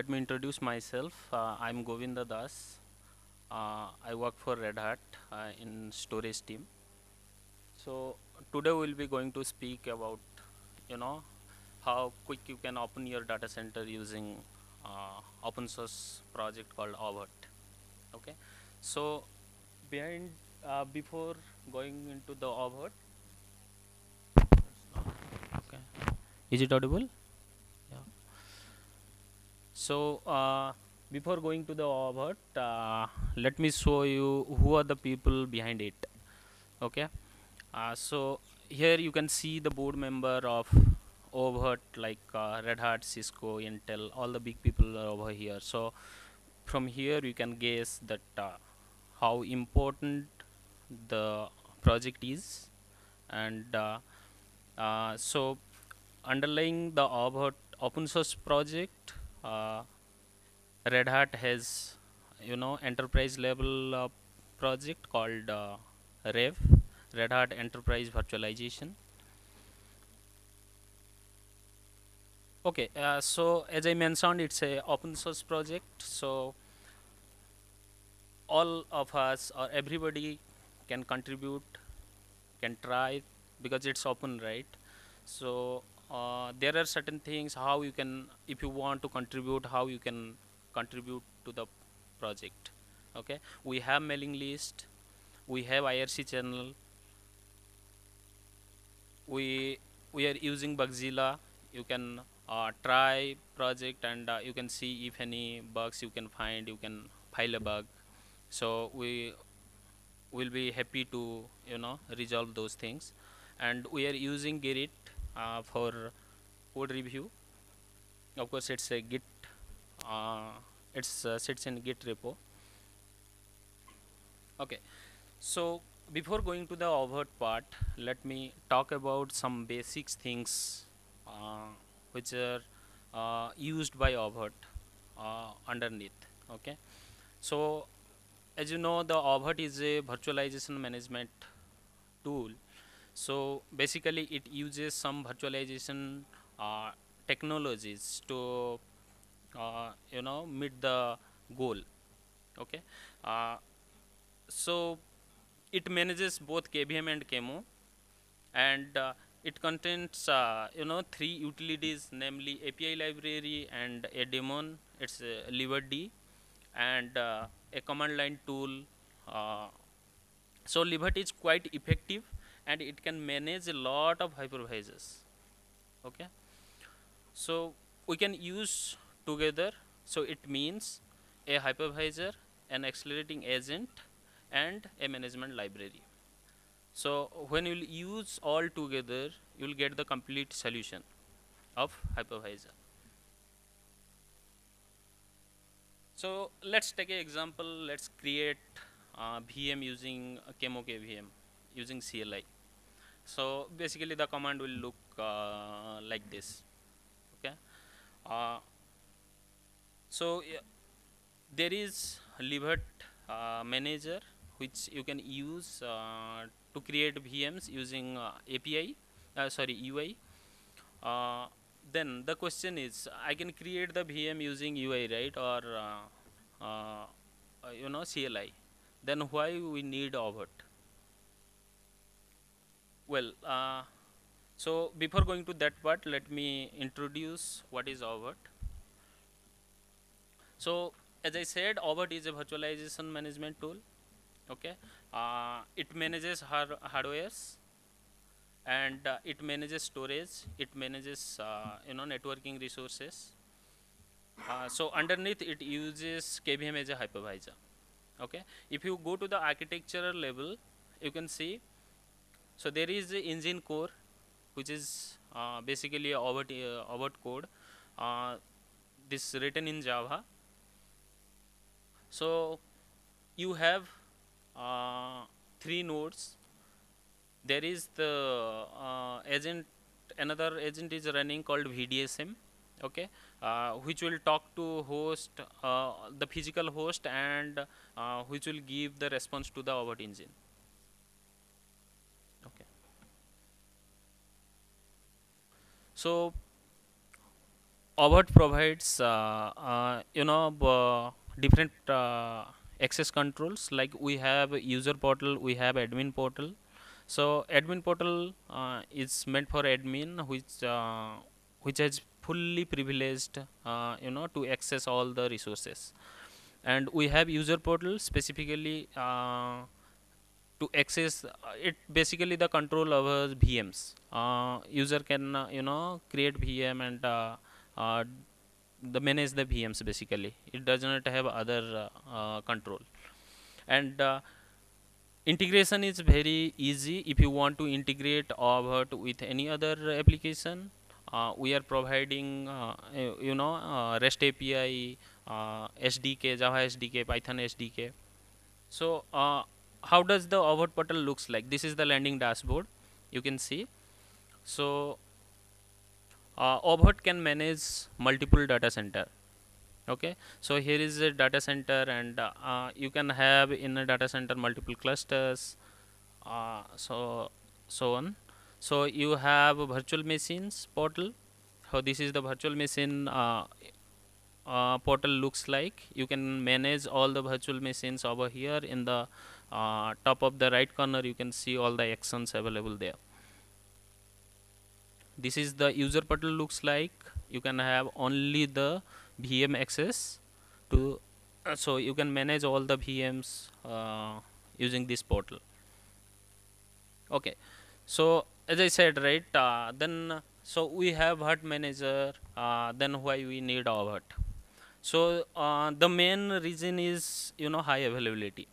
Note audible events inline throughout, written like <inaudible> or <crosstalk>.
let me introduce myself. Uh, I'm Govinda Das. Uh, I work for Red Hat uh, in storage team. So today we'll be going to speak about, you know, how quick you can open your data center using uh, open source project called oVirt. Okay, so behind uh, before going into the oVirt, okay, is it audible? So uh, before going to the oVirt, uh, let me show you who are the people behind it. Okay, uh, so here you can see the board member of oVirt like uh, Red Hat, Cisco, Intel, all the big people are over here. So from here you can guess that uh, how important the project is and uh, so underlying the oVirt open source project Red Hat has you know enterprise level uh, project called uh, RHEV Red Hat Enterprise Virtualization. Okay uh, so as I mentioned it's a open source project so all of us or everybody can contribute can try because it's open right? So uh, there are certain things how you can if you want to contribute how you can contribute to the project okay? We have mailing list we have irc channel we we are using bugzilla. You can uh, try project and uh, you can see if any bugs you can find you can file a bug. So we will be happy to you know resolve those things. And we are using Git uh, for code review. Of course it's a git uh, it's uh, sits in git repo. Okay so before going to the oVirt part let me talk about some basics things uh, which are uh, used by oVirt uh, underneath okay? So as you know the oVirt is a virtualization management tool so basically it uses some virtualization uh, technologies to uh, you know meet the goal okay? Uh, so it manages both kvm and QEMU and uh, it contains uh, you know three utilities namely api library and a daemon it's a libvirtd and uh, a command line tool uh, so libvirt is quite effective and it can manage a lot of hypervisors. Okay? So we can use together. So it means a hypervisor an accelerating agent and a management library. So when you use all together you will get the complete solution of hypervisor. So let's take an example. Let's create uh, VM using uh, QEMU KVM using CLI so basically the command will look uh, like this okay? Uh, so there is libvirt uh, manager which you can use uh, to create VMs using uh, API uh, sorry UI then the question is I can create the VM using UI right? Or you know CLI then why we need oVirt well uh, so before going to that part let me introduce what is oVirt so as I said oVirt is a virtualization management tool okay? Uh, it manages hard hardwares and uh, it manages storage it manages uh, you know networking resources. Uh, so underneath it uses KVM as a hypervisor okay? If you go to the architectural level you can see so there is engine core which is uh, basically a oVirt, uh, oVirt code. Uh, this written in Java. So you have uh, three nodes. There is the uh, agent, another agent is running called VDSM, okay, uh, which will talk to host, the physical host, and which will give the response to the oVirt engine. So oVirt provides, uh, uh, you know, different uh, access controls. Like we have user portal, we have admin portal. So admin portal uh, is meant for admin, which uh, which has fully privileged, uh, you know, to access all the resources. And we have user portal specifically to access uh, it basically the control over VMs. Uh, user can uh, you know create VM and uh, uh, the manage the VMs basically. It does not have other uh, control. And integration is very easy if you want to integrate oVirt with any other application. We are providing you know REST API, SDK, Java SDK, Python SDK. So how does the oVirt portal looks like? This is the landing dashboard. You can see. So uh, oVirt can manage multiple data center okay so here is a data center and uh, you can have in a data center multiple clusters uh, so so on so you have virtual machines portal so this is the virtual machine uh, uh, portal looks like you can manage all the virtual machines over here in the uh, top of the right corner you can see all the actions available there. This is the user portal looks like. You can have only the VM access to uh, so you can manage all the VMs uh, using this portal. Okay. So as I said right uh, then so we have virt-manager uh, then why we need oVirt so uh, the main reason is you know high availability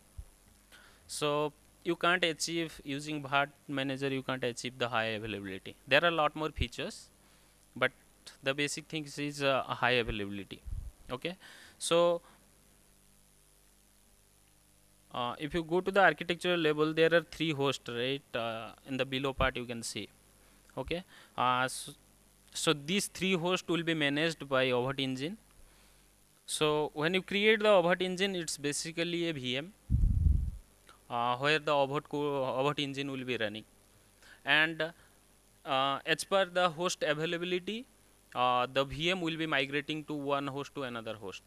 so you can't achieve using Vert manager you can't achieve the high availability. There are a lot more features but the basic things is uh, high availability. Okay? So uh, if you go to the architectural level there are three hosts right? Uh, in the below part you can see. Okay? Uh, so, so these three hosts will be managed by oVirt engine. So when you create the oVirt engine it's basically a VM where the oVirt, engine will be running. And uh, as per the host availability uh, the VM will be migrating to one host to another host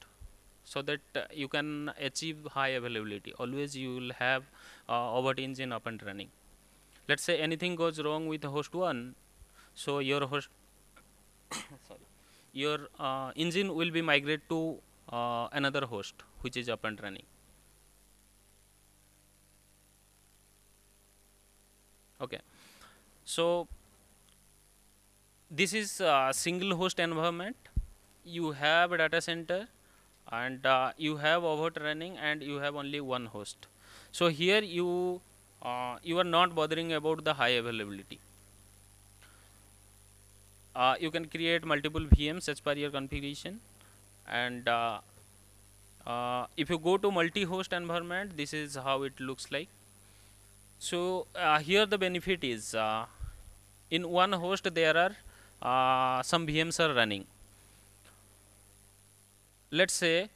so that uh, you can achieve high availability. Always you will have uh, oVirt engine up and running. Let's say anything goes wrong with host 1 so your host <coughs> sorry your uh, engine will be migrated to uh, another host which is up and running okay. So this is a single host environment. You have a data center and uh, you have oVirt running and you have only one host. So here you uh, you are not bothering about the high availability. Uh, you can create multiple VMs as per your configuration and uh, uh, if you go to multi-host environment this is how it looks like so uh, here the benefit is uh, in one host there are uh, some VMs are running. Let's say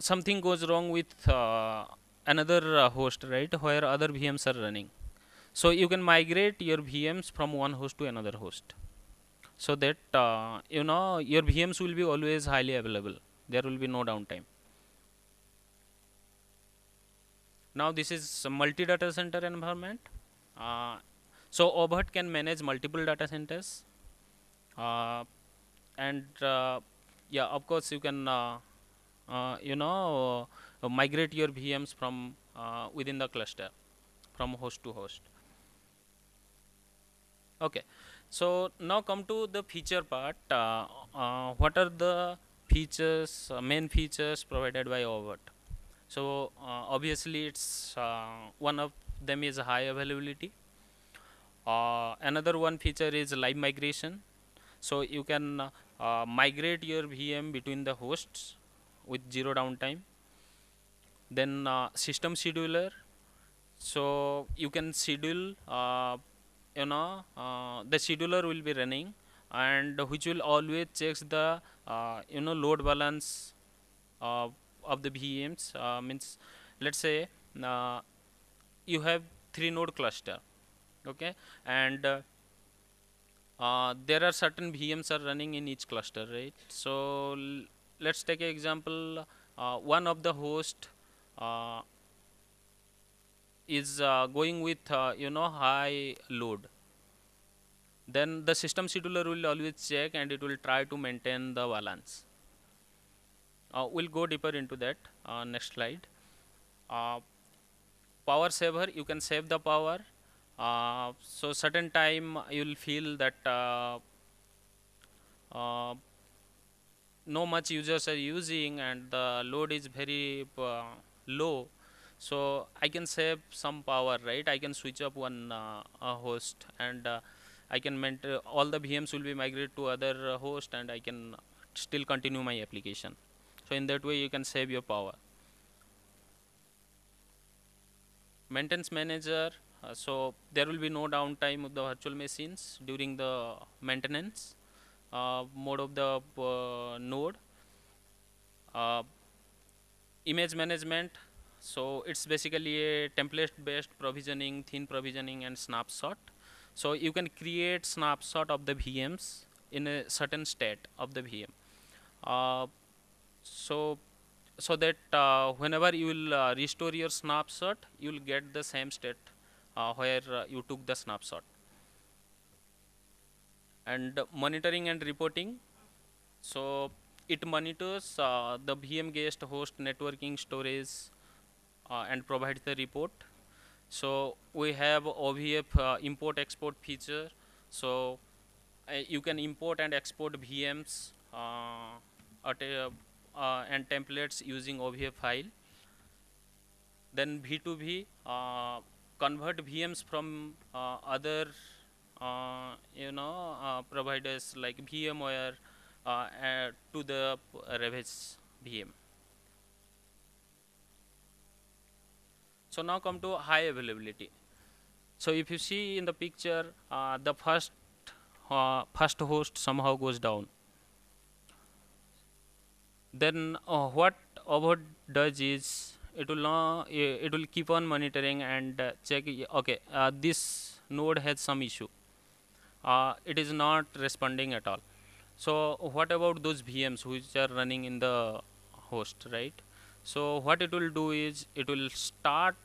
something goes wrong with uh, another uh, host right where other VMs are running. So you can migrate your VMs from one host to another host. So that uh, you know your VMs will be always highly available. There will be no downtime now this is multi data center environment. Uh, so oVirt can manage multiple data centers. Uh, and uh, yeah of course you can uh, uh, you know migrate your VMs from within the cluster from host to host. Okay. So now come to the feature part. What are the features main features provided by oVirt so uh, obviously it's uh, one of them is high availability. Uh, another one feature is live migration. So you can migrate your vm between the hosts with zero downtime. Then system scheduler. So you can schedule uh, you know uh, the scheduler will be running and which will always checks the uh, you know load balance of the VMs uh, means let's say uh, you have three node cluster okay and uh, uh, there are certain VMs are running in each cluster, right? So let's take an example. Uh, one of the host uh, is going with you know high load. Then the system scheduler will always check and it will try to maintain the balance. Uh, we'll go deeper into that. next slide. power saver, you can save the power uh, so certain time you will feel that uh, uh, no much users are using and the load is very uh, low so I can save some power right I can switch up one uh, host and I can maintain all the VMs will be migrated to other host and I can still continue my application so in that way you can save your power maintenance manager uh, so there will be no downtime of the virtual machines during the maintenance uh, mode of the uh, node. Uh, image management, so it's basically a template based provisioning, thin provisioning and snapshot. So you can create snapshot of the VMs in a certain state of the VM. Uh, so so that uh, whenever you will restore your snapshot, you will get the same state uh, where uh, you took the snapshot. And monitoring and reporting. So it monitors uh, the VM guest host networking storage uh, and provides the report. So we have OVF uh, import export feature. So uh, you can import and export VMs at a, and templates using OVF file then V2V convert VMs from uh, other uh, you know uh, providers like VMware to the Ravage VM. So now come to high availability. So if you see in the picture, uh, the first uh, first host somehow goes down. Then uh, what oVirt does is it will not it will keep on monitoring and uh, check okay uh, this node has some issue. Uh, it is not responding at all. So what about those VMs which are running in the host right? So what it will do is it will start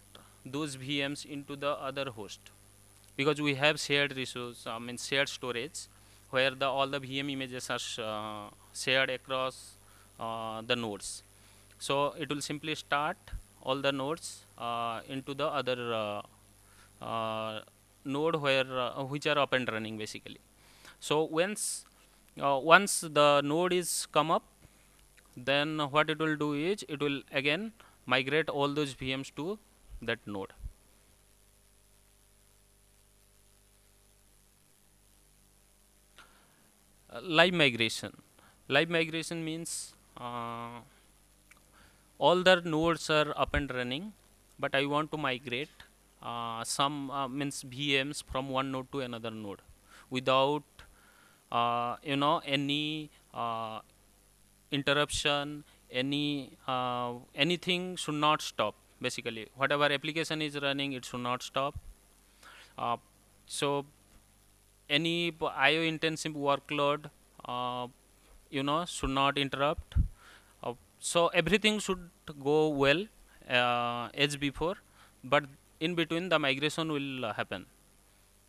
those VMs into the other host. Because we have shared resource I mean shared storage where the all the VM images are uh, shared across uh, the nodes so it will simply start all the nodes uh, into the other uh, uh, node where which are up and running basically so once once the node is come up then what it will do is it will again migrate all those VMs to that node. Uh, live migration. Live migration means uh, all the nodes are up and running but I want to migrate uh, some uh, means VMs from one node to another node without uh, you know any uh, interruption any uh, anything should not stop basically. Whatever application is running it should not stop. So any IO intensive workload you know should not interrupt. So everything should go well uh, as before but in between the migration will uh, happen.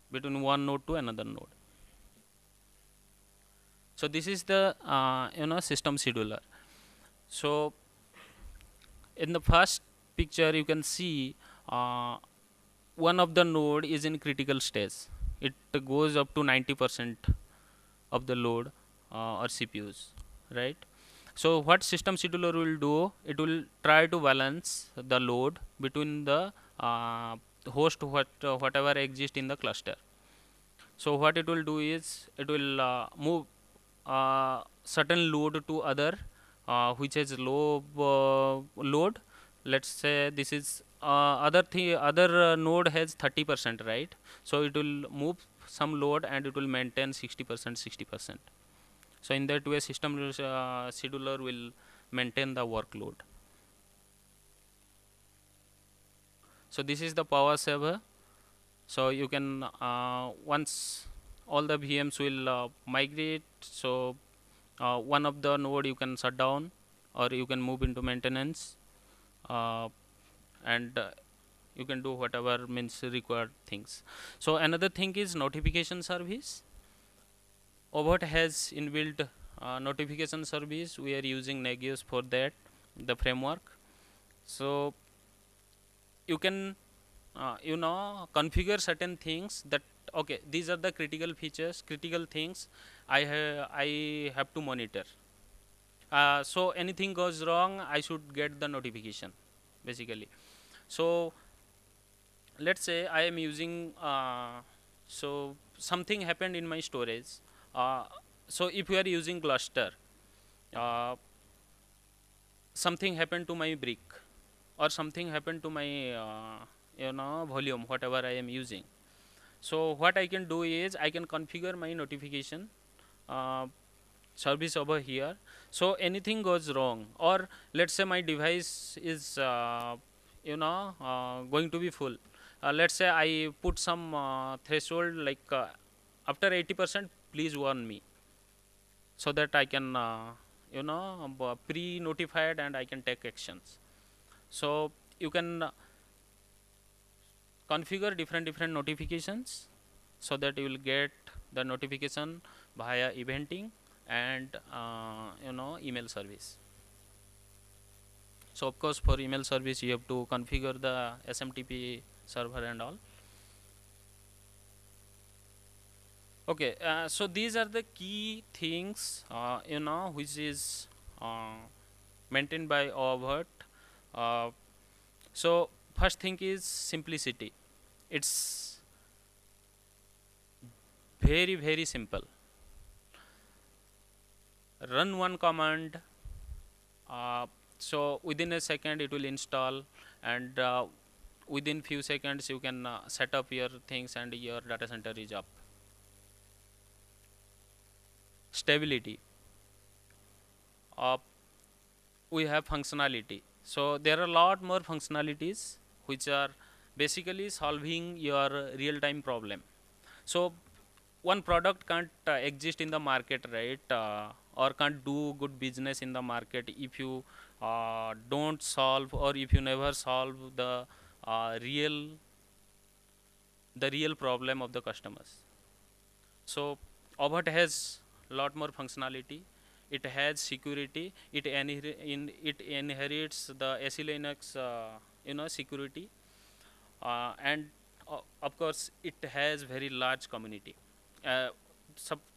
Between one node to another node. So this is the uh, you know system scheduler. So in the first picture you can see uh, one of the node is in critical stage. It goes up to 90 percent of the load uh, or CPUs right so what system scheduler will do, it will try to balance the load between the uh, host what uh, whatever exists in the cluster. So what it will do is it will uh, move uh, certain load to other uh, which has low load. Let's say this is other thing other node has 30 percent right. So it will move some load and it will maintain 60 percent 60 percent so in that way system uh, scheduler will maintain the workload so this is the power saver so you can uh, once all the VMs will uh, migrate. So uh, one of the node you can shut down or you can move into maintenance uh, and uh, you can do whatever means required things. So another thing is notification service. oVirt has inbuilt uh, notification service. We are using Nagios for that, the framework. So you can uh, you know configure certain things that okay these are the critical features critical things i ha i have to monitor uh, so anything goes wrong i should get the notification basically so let's say i am using uh, so something happened in my storage so if you are using Gluster uh, something happened to my brick or something happened to my uh, you know volume whatever I am using. So what I can do is I can configure my notification uh, service over here. So anything goes wrong or let's say my device is uh, you know uh, going to be full. Uh, let's say I put some uh, threshold like uh, after 80% please warn me. So that I can you know pre-notified and I can take actions. So you can configure different different notifications so that you will get the notification via eventing and uh, you know email service. So of course for email service you have to configure the smtp server and all okay uh, so these are the key things uh, you know which is uh, maintained by oVirt uh, so first thing is simplicity. It's very very simple. Run one command uh, so within a second it will install and uh, within few seconds you can set up your things and your data center is up stability uh, we have functionality so there are a lot more functionalities which are basically solving your real-time problem. So one product can't uh, exist in the market, right? Uh, or can't do good business in the market if you uh, don't solve or if you never solve the uh, real the real problem of the customers. So oVirt has lot more functionality. It has security. It, in, it inherits the SE Linux, uh, you know, security. Uh, and uh, of course it has very large community. Uh,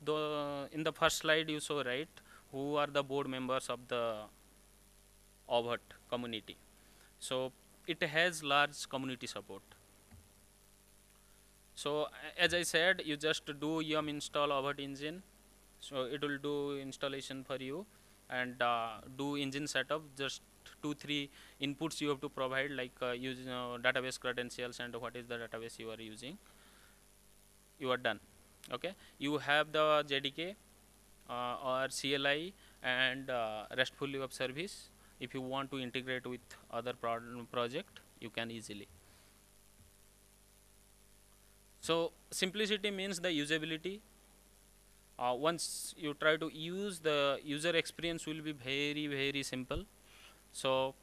the, in the first slide you saw right who are the board members of the oVirt community. So it has large community support. So as I said you just do yum install oVirt engine so it will do installation for you and uh, do engine setup. Just two three inputs you have to provide like uh, uh, database credentials and what is the database you are using. You are done. Okay? You have the jdk uh, or cli and uh, restful web service. If you want to integrate with other pro project you can easily. So simplicity means the usability uh, once you try to use the user experience will be very very simple. So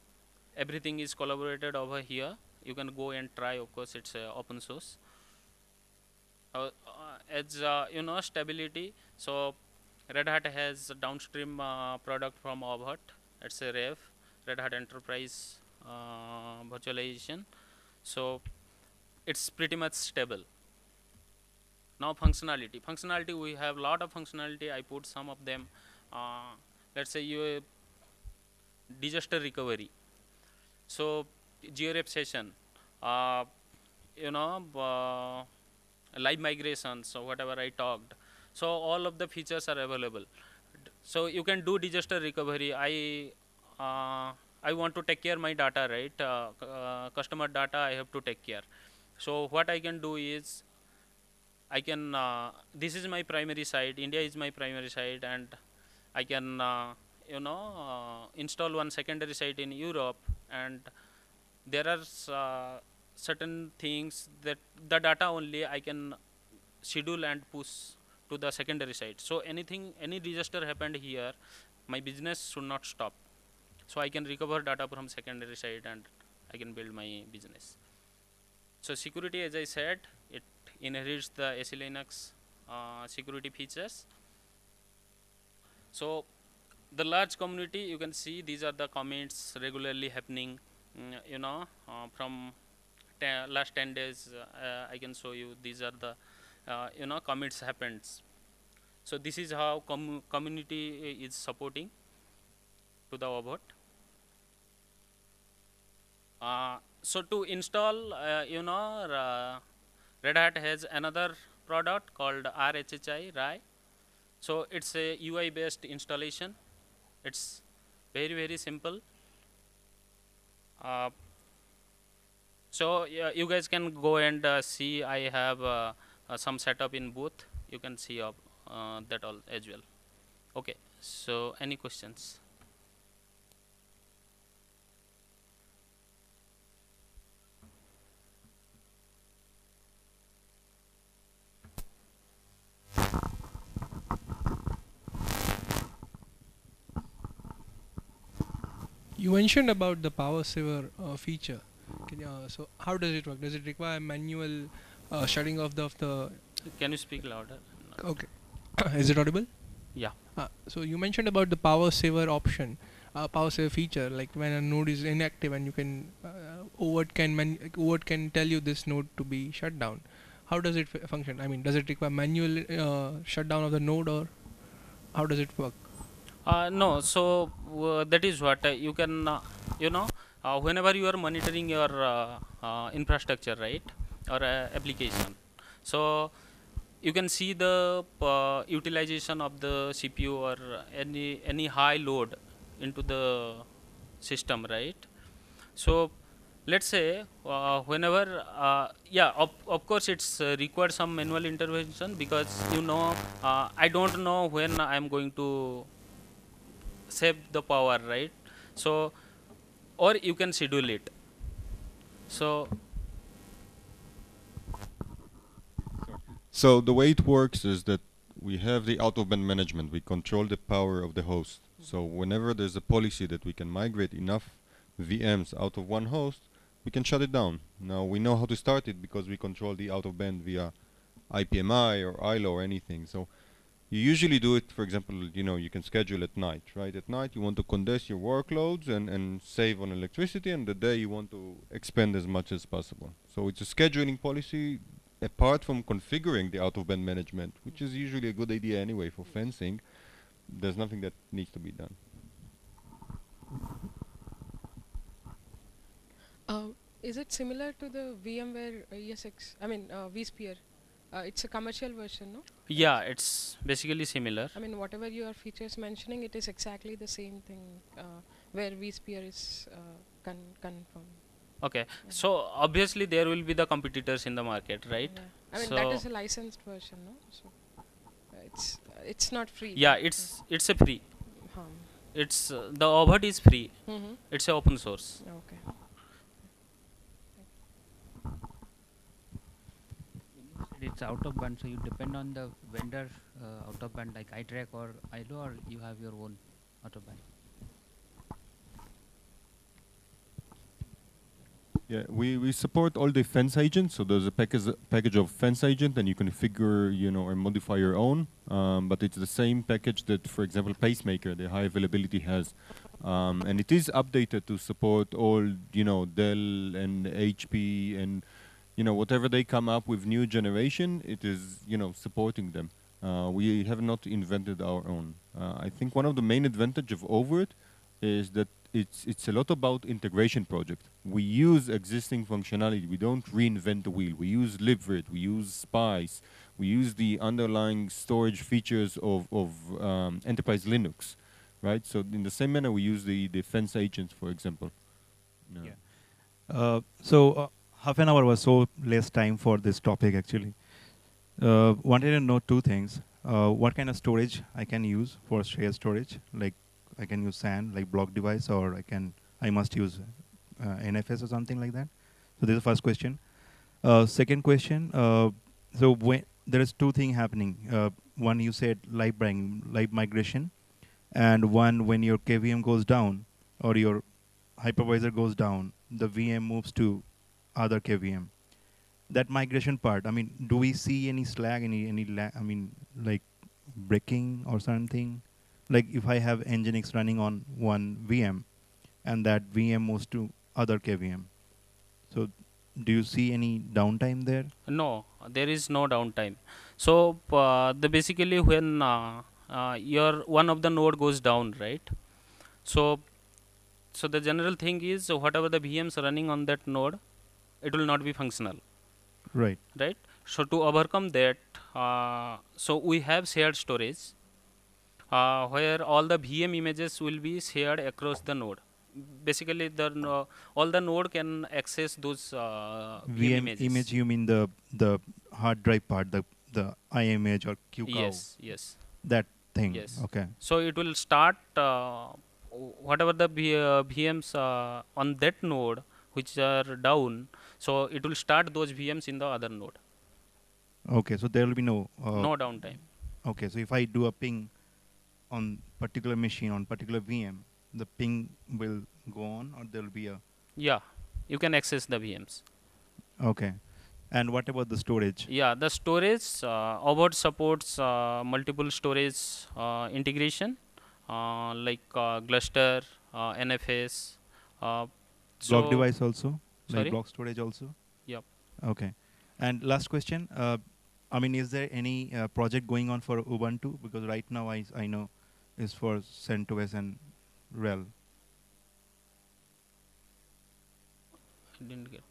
everything is collaborated over here. You can go and try of course it's uh, open source. Uh, as uh, you know stability. So Red Hat has downstream uh, product from oVirt it's a RHEV Red Hat Enterprise uh, virtualization. So it's pretty much stable now functionality. Functionality we have a lot of functionality. I put some of them. Uh, let's say you disaster recovery. So grep session uh, you know uh, live migration so whatever i talked. So all of the features are available. So you can do disaster recovery. I uh, i want to take care my data right? Uh, uh, customer data i have to take care. So what i can do is i can uh, this is my primary site india is my primary site and i can you know uh, install one secondary site in Europe and there are uh, certain things that the data only I can schedule and push to the secondary site. so anything any disaster happened here my business should not stop so i can recover data from secondary site and i can build my business so security as i said inherits the SELinux uh, security features. So the large community you can see these are the comments regularly happening mm, you know uh, from te- last 10 days uh, i can show you these are the uh, you know commits happens. So this is how com- community is supporting to the oVirt uh, so to install uh, you know uh, red hat has another product called rhhi so it's a ui based installation. It's very very simple. Uh, so you guys can go and uh, see. I have uh, uh, some setup in booth. You can see of uh, that all as well. Okay. So any questions You mentioned about the power saver uh, feature. Can you, uh, so how does it work? Does it require manual uh, shutting off the, of the? can you speak louder Okay, <coughs> is it audible? yeah Uh, so you mentioned about the power saver option, uh, power saver feature. Like when a node is inactive and you can uh, oVirt can man- oVirt can tell you this node to be shut down. How does it f- function? I mean, does it require manual uh, shutdown of the node or how does it work? Uh, no, so uh, that is what uh, you can, uh, you know, uh, whenever you are monitoring your infrastructure, right, or application, so you can see the utilization of the CPU or any any high load into the system, right? So let's say whenever, yeah, of, of course it's uh, required some manual intervention because you know I don't know when I am going to save the power right so or you can schedule it so So the way it works is that we have the out-of-band management. We control the power of the host. So whenever there's a policy that we can migrate enough VMs out of one host, we can shut it down. Now we know how to start it because we control the out-of-band via IPMI or ILO or anything. So you usually do it, for example, you know, you can schedule at night, right? At night you want to condense your workloads and, and save on electricity, and the day you want to expand as much as possible. So it's a scheduling policy apart from configuring the out-of-band management, which is usually a good idea anyway for fencing, there's nothing that needs to be done. Uh, is it similar to the VMware uh, ESX? I mean, uh, vSphere. Uh, it's a commercial version, no? yeah it's basically similar I mean, whatever your features mentioning, it is exactly the same thing uh, where vSphere is uh, con- confirmed. okay so obviously there will be the competitors in the market right Yeah. I mean, that So- is a licensed version, no? So uh, it's uh, it's not free. yeah it's it's a free Um, it's uh, the oVirt is free mm-hmm. it's a open source Okay. said it's out of band, so you depend on the vendor uh, out of band like iDRAC or ILO, or you have your own out of band. Yeah, we, we support all the fence agents. So there's a package package of fence agent, and you configure, you know, or modify your own. Um, but it's the same package that, for example, Pacemaker, the high availability has, um, and it is updated to support all, you know, Dell and HP and, you know, whatever they come up with new generation, it is, you know, supporting them. Uh, we have not invented our own. Uh, I think one of the main advantage of oVirt is that it's it's a lot about integration project. We use existing functionality. We don't reinvent the wheel. We use libvirt. We use Spice. We use the underlying storage features of of um, enterprise Linux, right? So in the same manner, we use the the fence agents, for example. Yeah. Uh, so uh, half an hour was so less time for this topic actually. Uh, wanted to know two things. Uh, what kind of storage I can use for shared storage? Like I can use SAN, like block device, or I can I must use uh, NFS or something like that. So this is the first question. Uh, second question. Uh, so when there is two thing happening. Uh, one you said live, bring, live migration, and one when your KVM goes down or your hypervisor goes down, the VM moves to other KVM. That migration part, I mean, do we see any slag, any any I mean, like breaking or something? Like if I have Nginx running on one VM, and that VM moves to other KVM. So, do you see any downtime there? No, there is no downtime. So uh, the basically when uh, uh, your one of the node goes down, right? So so the general thing is whatever the VMs running on that node, it will not be functional, Right. right? So to overcome that, uh, so we have shared storage uh, where all the VM images will be shared across the node. Basically, the all the node can access those uh, VM, VM images. image, you mean the the hard drive part, the the iMage or QCOW, Yes, yes. that thing. Yes. Okay. So it will start uh, whatever the v, uh, VMs uh, on that node which are down. So it will start those VMs in the other node. Okay. So there will be no. Uh, no downtime. Okay. So if I do a ping on particular machine on particular VM, the ping will go on, or there will be a. Yeah, you can access the VMs. Okay. And what about the storage? Yeah, the storage uh, oVirt supports uh, multiple storage uh, integration uh, like uh, Gluster, uh, NFS. Uh, block so- device also, Sorry? like block storage also. Yep. Okay. And last question. Uh, I mean, is there any uh, project going on for Ubuntu? Because right now I I know is for CentOS and RHEL. I didn't get.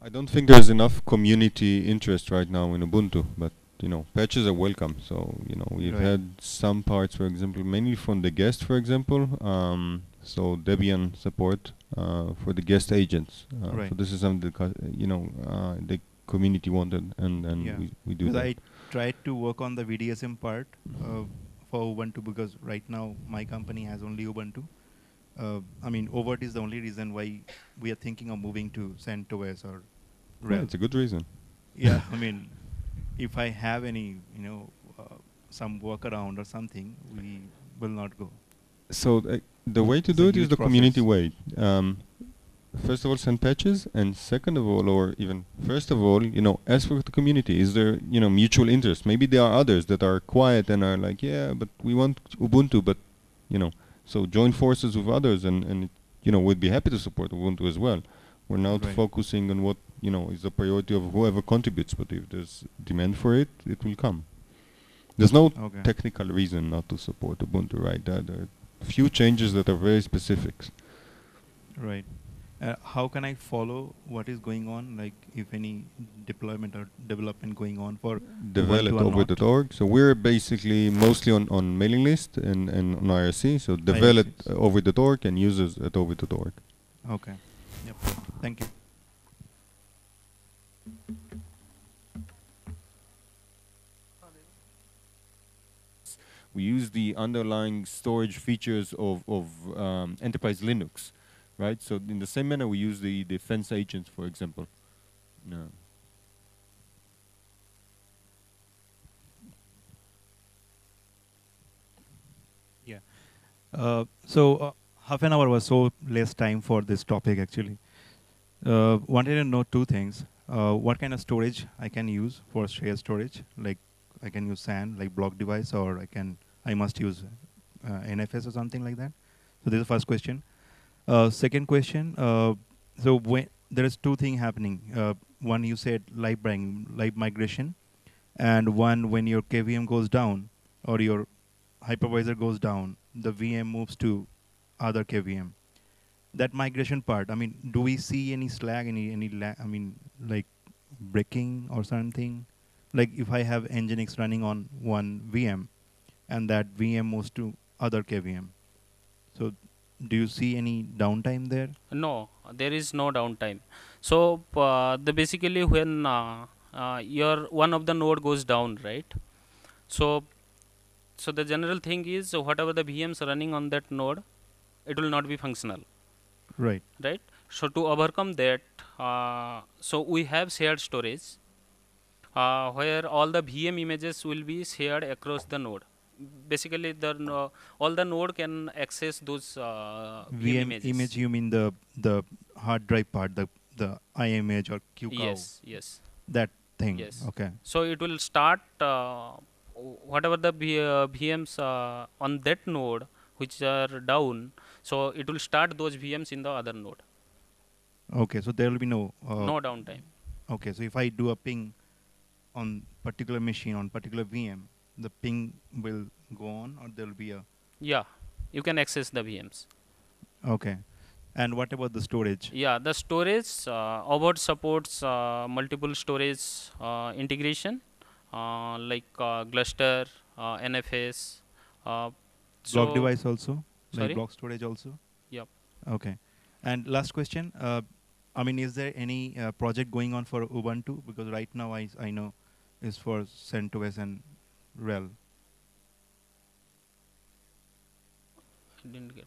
I don't think there's enough community interest right now in Ubuntu, but you know, patches are welcome. So you know, we've Right. had some parts, for example, mainly from the guest, for example. Um, so Debian support uh, for the guest agents. Uh, Right. So this is something that you know uh, the community wanted, and and Yeah. we, we do Because that. I tried to work on the VDSM part uh, for Ubuntu because right now my company has only Ubuntu. Uh, I mean, oVirt is the only reason why we are thinking of moving to CentOS or Yeah, RHEL. it's a good reason. yeah, <laughs> I mean, if I have any, you know, uh, some workaround or something, we will not go. So uh, the way to It's do it is the community way. Um, first of all, send patches, and second of all, or even first of all, you know, ask for the community. Is there, you know, mutual interest? Maybe there are others that are quiet and are like, yeah, but we want Ubuntu, but you know, so join forces with others, and and you know, we'd be happy to support Ubuntu as well. We're not Right. focusing on what you know is the priority of whoever contributes, but if there's demand for it, it will come. There's no Okay. technical reason not to support Ubuntu, right? There, few changes that are very specific. Right. Uh, how can I follow what is going on? Like, if any deployment or development going on for Develop over not? org. So we're basically mostly on, on mailing list and, and on IRC. So develop IRCs. uh, over org and users at over the org. Okay. Yep. Thank you. We use the underlying storage features of, of um, enterprise Linux, right? So in the same manner, we use the defense agents, for example. No. Uh, so uh, half an hour was so less time for this topic actually. Uh, wanted to know two things. Uh, what kind of storage I can use for shared storage? Like I can use SAN, like block device, or I can I must use uh, NFS or something like that. So this is the first question. Uh, second question. Uh, so when there is two things happening. Uh, one you said live bring, live migration, and one when your KVM goes down or your hypervisor goes down, the VM moves to other KVM. That migration part, I mean, do we see any slag, any any la- I mean, like breaking or something? Like if I have Nginx running on one VM, and that VM moves to other KVM. So, do you see any downtime there? No, there is no downtime. So uh, the basically when uh, uh, your one of the node goes down, right? So so the general thing is whatever the VMs running on that node, it will not be functional, Right. right? So to overcome that, uh, so we have shared storage uh, where all the VM images will be shared across the node. Basically, the all the node can access those uh, VM, images. image, you mean the the hard drive part, the the image or QCOW, Yes, yes. that thing. Yes. Okay. So it will start uh, whatever the uh, VMs uh, on that node which are down. So it will start those VMs in the other node. Okay. So there will be no. Uh, no downtime. Okay. So if I do a ping on particular machine on particular VM, the ping will go on, or there will be a. Yeah, you can access the VMs. Okay. And what about the storage? Yeah, the storage uh, oVirt supports uh, multiple storage uh, integration uh, like uh, Gluster, uh, NFS. Uh, block device also? Sorry? Like block storage also? Yep. Okay. And last question. Uh, I mean, is there any uh, project going on for Ubuntu? Because right now i i know is for CentOS and RHEL. Didn't get.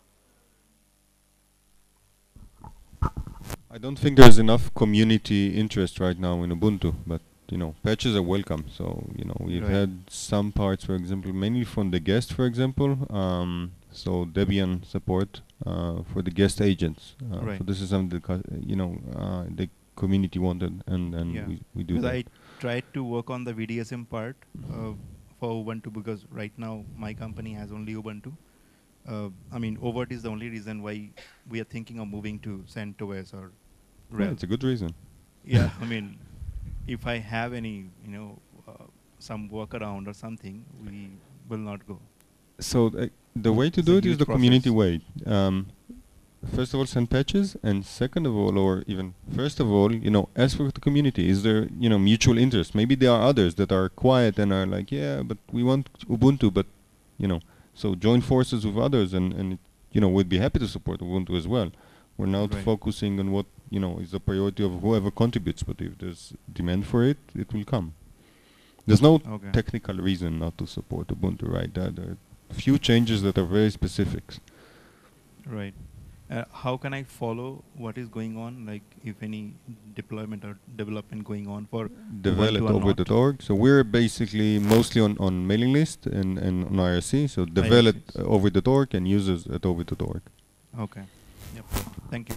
I don't think there's enough community interest right now in Ubuntu, but you know, patches are welcome. So you know, we've Right. had some parts, for example, mainly from the guest, for example. Um, so Debian support uh, for the guest agents. Uh, Right. So this is something that you know uh, the community wanted, and and Yeah. we, we do Because that. I tried to work on the VDSM part uh, for Ubuntu because right now my company has only Ubuntu. Uh, I mean, oVirt is the only reason why we are thinking of moving to CentOS or Yeah, RHEL. it's a good reason. yeah, <laughs> I mean, if I have any, you know, uh, some workaround or something, we will not go. So uh, the way to It's do it is the community way. Um, first of all, send patches, and second of all, or even first of all, you know, ask for the community. Is there, you know, mutual interest? Maybe there are others that are quiet and are like, yeah, but we want Ubuntu, but you know, so join forces with others, and and you know, we'd be happy to support Ubuntu as well. We're not Right. focusing on what you know is the priority of whoever contributes, but if there's demand for it, it will come. There's no Okay. technical reason not to support Ubuntu, right? There, there are few changes that are very specific. Right. Uh, how can I follow what is going on? Like, if any deployment or development going on for Develop oVirt.org. So we're basically mostly on, on mailing list and, and on IRC. So develop oVirt.org and users at oVirt.org. Okay. Yep. Thank you.